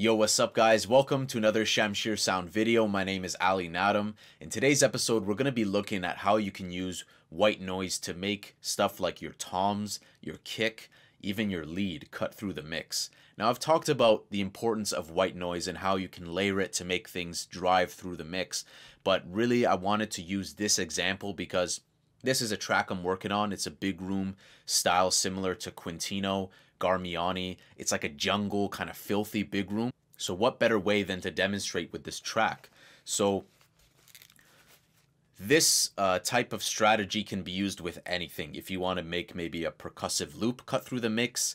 Yo, what's up guys? Welcome to another Shamshir Sound video. My name is Ali Nadem. In today's episode, we're going to be looking at how you can use white noise to make stuff like your toms, your kick, even your lead cut through the mix. Now I've talked about the importance of white noise and how you can layer it to make things drive through the mix, but really I wanted to use this example because this is a track I'm working on. It's a big room style similar to Quintino, Garmiani. It's like a jungle kind of filthy big room. So what better way than to demonstrate with this track? So this uh, type of strategy can be used with anything. If you want to make maybe a percussive loop cut through the mix,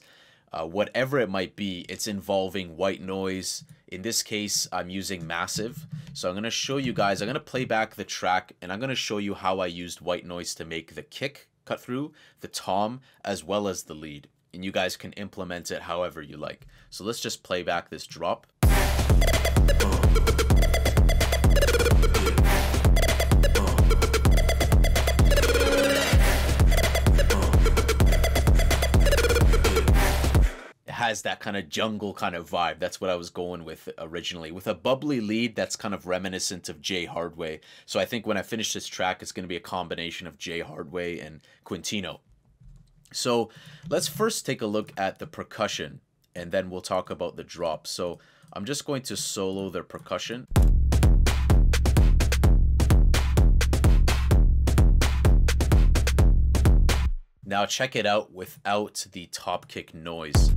uh, whatever it might be, it's involving white noise. In this case, I'm using Massive. So I'm going to show you guys, I'm going to play back the track and I'm going to show you how I used white noise to make the kick cut through, the tom, as well as the lead and you guys can implement it however you like. So let's just play back this drop. It has that kind of jungle kind of vibe. That's what I was going with originally. With a bubbly lead that's kind of reminiscent of Jay Hardway. So I think when I finish this track, it's going to be a combination of Jay Hardway and Quintino. So let's first take a look at the percussion and then we'll talk about the drop. So I'm just going to solo the percussion. Now check it out without the top kick noise.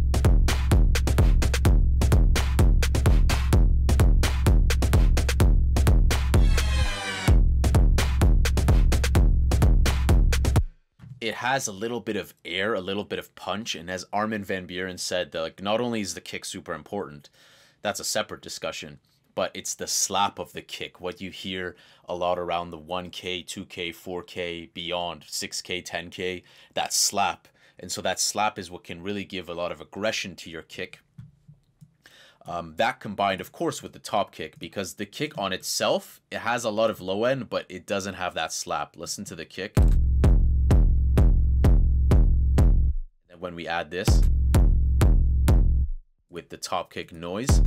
It has a little bit of air, a little bit of punch, and as Armin van Buuren said, like not only is the kick super important, that's a separate discussion, but it's the slap of the kick. What you hear a lot around the 1K, 2K, 4K, beyond 6K, 10K, that slap. And so that slap is what can really give a lot of aggression to your kick. Um, that combined, of course, with the top kick, because the kick on itself, it has a lot of low end, but it doesn't have that slap. Listen to the kick. When we add this with the top kick noise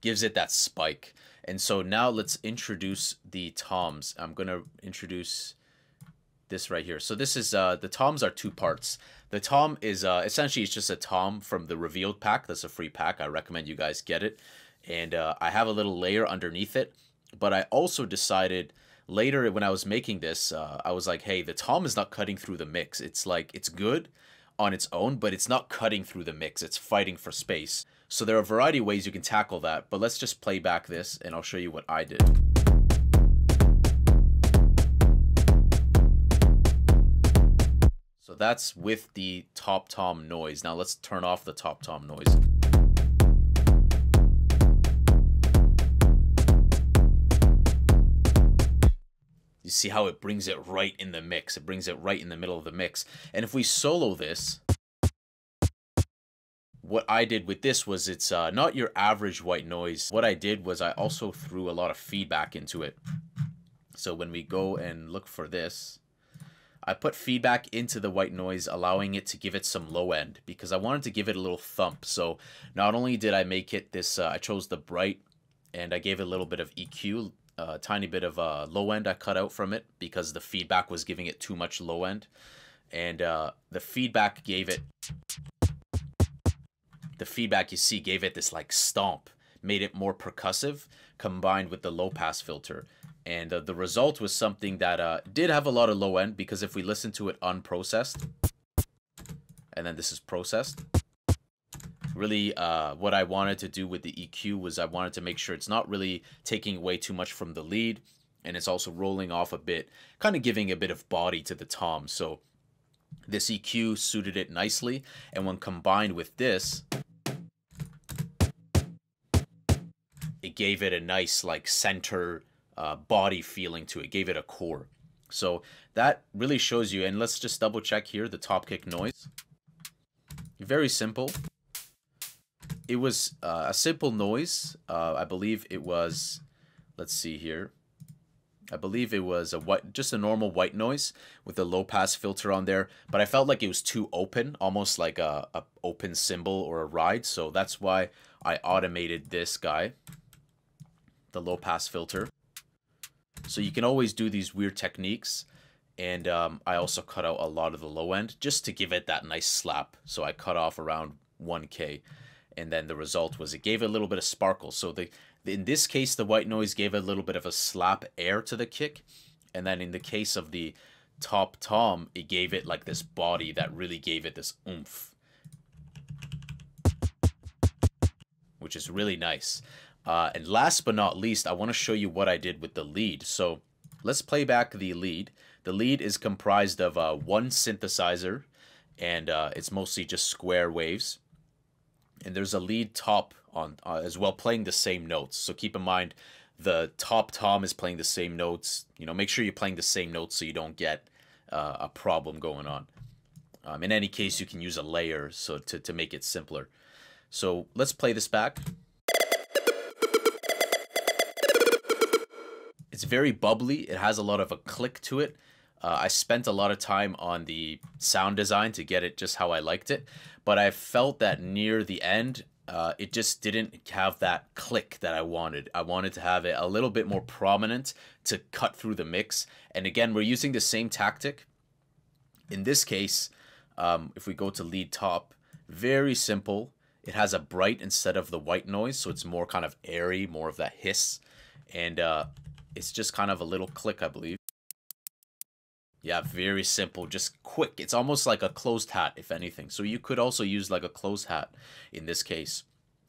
gives it that spike. And so now let's introduce the toms. I'm going to introduce this right here. So this is uh the toms are two parts. The tom is uh essentially it's just a tom from the revealed pack. That's a free pack. I recommend you guys get it. And uh, i have a little layer underneath it but i also decided later when I was making this, uh, I was like, hey, the tom is not cutting through the mix. It's like, it's good on its own, but it's not cutting through the mix. It's fighting for space. So there are a variety of ways you can tackle that, but let's just play back this and I'll show you what I did. So that's with the top tom noise. Now let's turn off the top tom noise. See how it brings it right in the mix. It brings it right in the middle of the mix. And if we solo this, what I did with this was it's uh, not your average white noise. What I did was I also threw a lot of feedback into it. So when we go and look for this, I put feedback into the white noise, allowing it to give it some low end because I wanted to give it a little thump. So not only did I make it this, uh, I chose the bright and I gave it a little bit of EQ, a tiny bit of uh, low end I cut out from it because the feedback was giving it too much low end. And uh, the feedback gave it, the feedback you see gave it this like stomp, made it more percussive combined with the low pass filter. And uh, the result was something that uh, did have a lot of low end because if we listen to it unprocessed, and then this is processed, really uh, what I wanted to do with the EQ was I wanted to make sure it's not really taking away too much from the lead and it's also rolling off a bit, kind of giving a bit of body to the tom. So this EQ suited it nicely. And when combined with this, it gave it a nice like center uh, body feeling to it, gave it a core. So that really shows you, and let's just double check here, the top kick noise. Very simple it was uh, a simple noise. Uh, I believe it was, let's see here. I believe it was a white, just a normal white noise with a low pass filter on there. But I felt like it was too open, almost like a, a open cymbal or a ride. So that's why I automated this guy, the low pass filter. So you can always do these weird techniques. And um, I also cut out a lot of the low end just to give it that nice slap. So I cut off around 1K. And then the result was it gave a little bit of sparkle. So the in this case, the white noise gave a little bit of a slap air to the kick. And then in the case of the top tom, it gave it like this body that really gave it this oomph. Which is really nice. Uh, and last but not least, I want to show you what I did with the lead. So let's play back the lead. The lead is comprised of uh, one synthesizer, and uh, it's mostly just square waves. And there's a lead top on uh, as well playing the same notes. So keep in mind the top tom is playing the same notes. You know, make sure you're playing the same notes so you don't get uh, a problem going on. Um, in any case, you can use a layer so to, to make it simpler. So let's play this back. It's very bubbly. It has a lot of a click to it. Uh, I spent a lot of time on the sound design to get it just how I liked it, but I felt that near the end, uh, it just didn't have that click that I wanted. I wanted to have it a little bit more prominent to cut through the mix. And again, we're using the same tactic. In this case, um, if we go to lead top, very simple. It has a bright instead of the white noise, so it's more kind of airy, more of that hiss. And uh, it's just kind of a little click, I believe. Yeah, very simple, just quick. It's almost like a closed hat, if anything. So you could also use like a closed hat in this case.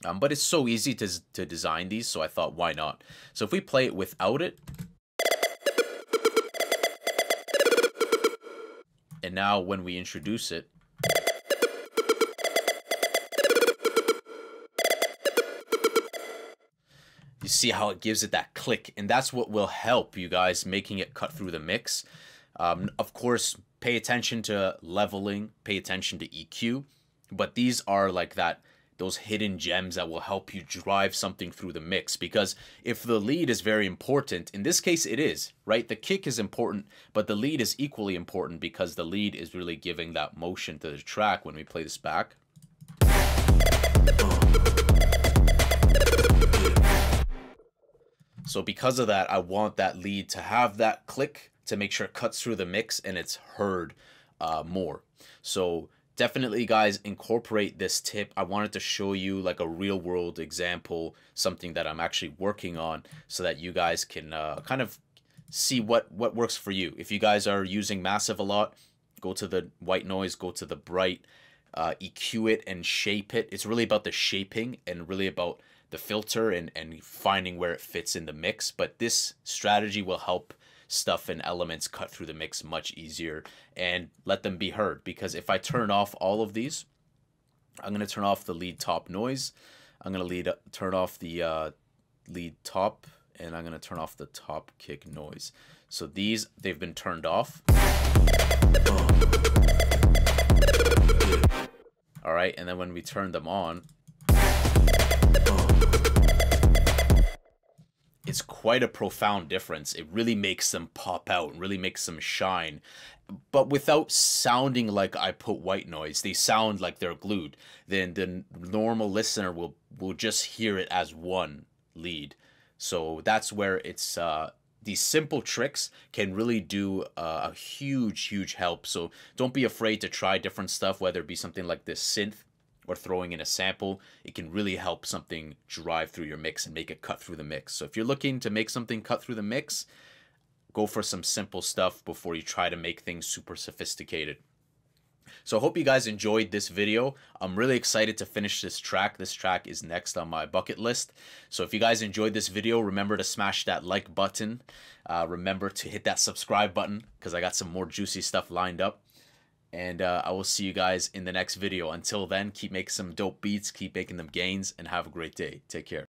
Um, but it's so easy to, to design these, so I thought, why not? So if we play it without it, and now when we introduce it, you see how it gives it that click, and that's what will help you guys making it cut through the mix. Um, of course, pay attention to leveling, pay attention to EQ, but these are like that those hidden gems that will help you drive something through the mix because if the lead is very important in this case it is right? The kick is important but the lead is equally important because the lead is really giving that motion to the track when we play this back. So because of that i want that lead to have that click to make sure it cuts through the mix and it's heard uh, more. So definitely guys incorporate this tip. I wanted to show you like a real world example something that i'm actually working on so that you guys can uh, kind of see what what works for you. If you guys are using massive a lot go to the white noise go to the bright uh, eq it and shape it. It's really about the shaping and really about the filter and and finding where it fits in the mix but this strategy will help stuff and elements cut through the mix much easier and let them be heard. Because if I turn off all of these, I'm going to turn off the lead top noise. I'm going to lead turn off the uh, lead top and I'm going to turn off the top kick noise. So these, they've been turned off. All right, and then when we turn them on, it's quite a profound difference. It really makes them pop out and really makes them shine. But without sounding like I put white noise, they sound like they're glued. Then the normal listener will will just hear it as one lead. So that's where it's uh, these simple tricks can really do uh, a huge, huge help. So don't be afraid to try different stuff, whether it be something like this synth or throwing in a sample, it can really help something drive through your mix and make it cut through the mix. So if you're looking to make something cut through the mix, go for some simple stuff before you try to make things super sophisticated. So I hope you guys enjoyed this video. I'm really excited to finish this track. This track is next on my bucket list. So if you guys enjoyed this video, remember to smash that like button. Uh, remember to hit that subscribe button because I got some more juicy stuff lined up. And uh, I will see you guys in the next video. Until then, keep making some dope beats, keep making them gains, and have a great day. Take care.